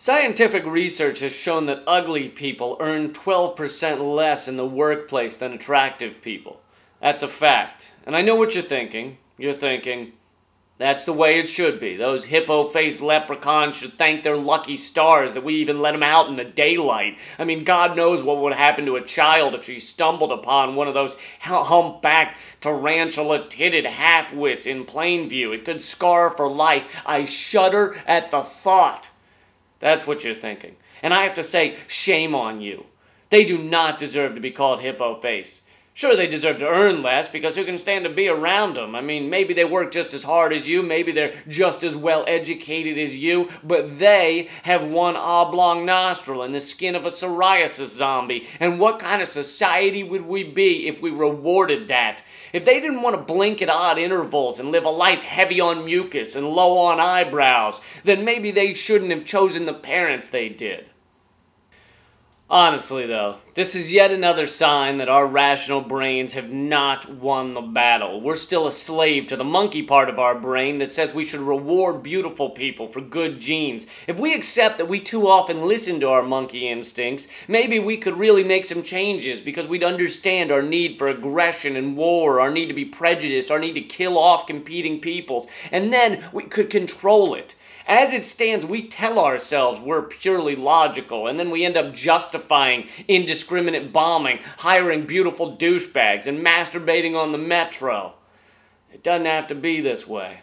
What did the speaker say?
Scientific research has shown that ugly people earn 12% less in the workplace than attractive people. That's a fact. And I know what you're thinking. You're thinking, that's the way it should be. Those hippo faced leprechauns should thank their lucky stars that we even let them out in the daylight. I mean, God knows what would happen to a child if she stumbled upon one of those humpbacked, tarantula titted half wits in plain view. It could scar for life. I shudder at the thought. That's what you're thinking. And I have to say, shame on you. They do not deserve to be called hippo face. Sure, they deserve to earn less because who can stand to be around them? I mean, maybe they work just as hard as you, maybe they're just as well educated as you, but they have one oblong nostril and the skin of a psoriasis zombie. And what kind of society would we be if we rewarded that? If they didn't want to blink at odd intervals and live a life heavy on mucus and low on eyebrows, then maybe they shouldn't have chosen the parents they did. Honestly, though, this is yet another sign that our rational brains have not won the battle. We're still a slave to the monkey part of our brain that says we should reward beautiful people for good genes. If we accept that we too often listen to our monkey instincts, maybe we could really make some changes because we'd understand our need for aggression and war, our need to be prejudiced, our need to kill off competing peoples, and then we could control it. As it stands, we tell ourselves we're purely logical, and then we end up justifying indiscriminate bombing, hiring beautiful douchebags, and masturbating on the metro. It doesn't have to be this way.